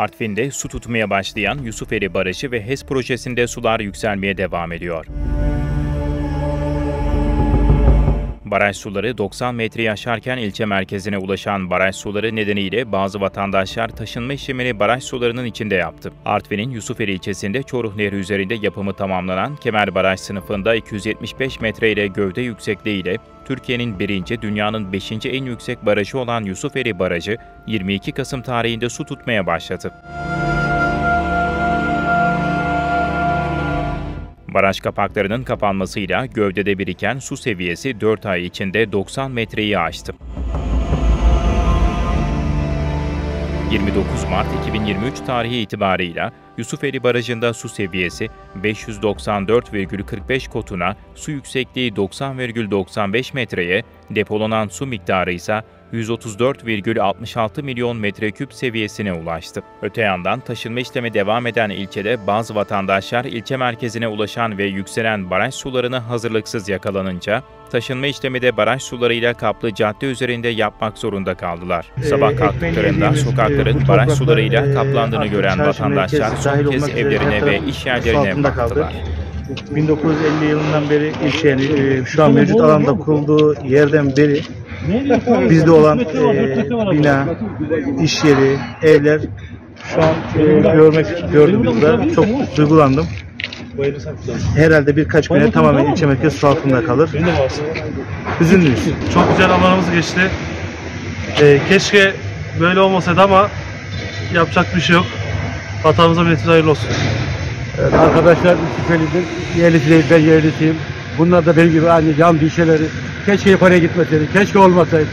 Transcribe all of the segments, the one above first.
Artvin'de su tutmaya başlayan Yusufeli Barajı ve HES projesinde sular yükselmeye devam ediyor. Baraj suları 90 metreyi aşarken ilçe merkezine ulaşan baraj suları nedeniyle bazı vatandaşlar taşınma işlemini baraj sularının içinde yaptı. Artvin'in Yusufeli ilçesinde Çoruh Nehri üzerinde yapımı tamamlanan Kemer Baraj sınıfında 275 metre ile gövde yüksekliğiyle Türkiye'nin birinci, dünyanın beşinci en yüksek barajı olan Yusufeli Barajı 22 Kasım tarihinde su tutmaya başladı. Baraj kapaklarının kapanmasıyla gövdede biriken su seviyesi 4 ay içinde 90 metreyi aştı. 29 Mart 2023 tarihi itibarıyla Yusufeli Barajı'nda su seviyesi 594,45 kotuna, su yüksekliği 90,95 metreye, depolanan su miktarı ise 134,66 milyon metreküp seviyesine ulaştı. Öte yandan taşınma işlemi devam eden ilçede bazı vatandaşlar ilçe merkezine ulaşan ve yükselen baraj sularını hazırlıksız yakalanınca taşınma işlemi de baraj sularıyla kaplı cadde üzerinde yapmak zorunda kaldılar. Sabah kalktıklarında sokakların baraj sularıyla kaplandığını gören vatandaşlar son kez evlerine ve iş yerlerine baktılar. 1950 yılından beri ilçenin şu an mevcut alanda kurulduğu yerden beri bizde olan e, bina, iş yeri, evler şu an e, görmek gördüğümüzde çok duygulandım. Herhalde birkaç güne tamamen ilçe merkezi su altında kalır. Üzünlüyüz. Çok güzel alanımız geçti. Ee, keşke böyle olmasaydı ama yapacak bir şey yok. Hatamıza milletimize hayırlı olsun. Evet, arkadaşlar Üstüfeli'dir. Yerlisi değil, ben yerlisiyim. Bunlar da benim gibi aynı yan bir şeyleri. Keşke yukarıya gitmeseydi, keşke olmasaydı.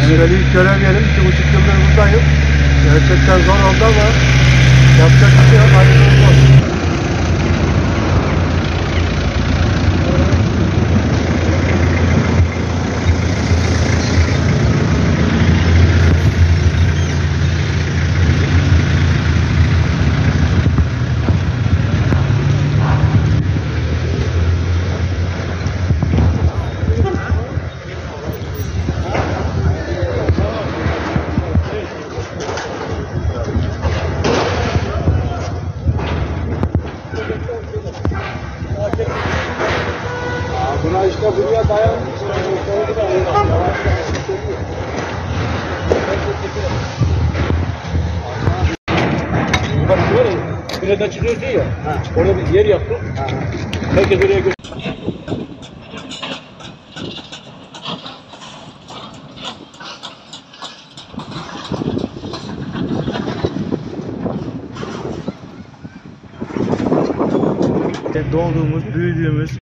Üstüfeli'yi göremeyelim, iki buçuk yıldır buradayım. Gerçekten zor oldu ama yapacak bir şey yok, hayırlı olsun. Buna işte buraya dayan. Bak şöyle, kuleden çıkıyorsun ya. Orada bir yer yaptık. Herkes oraya gö- Doğduğumuz, büyüdüğümüz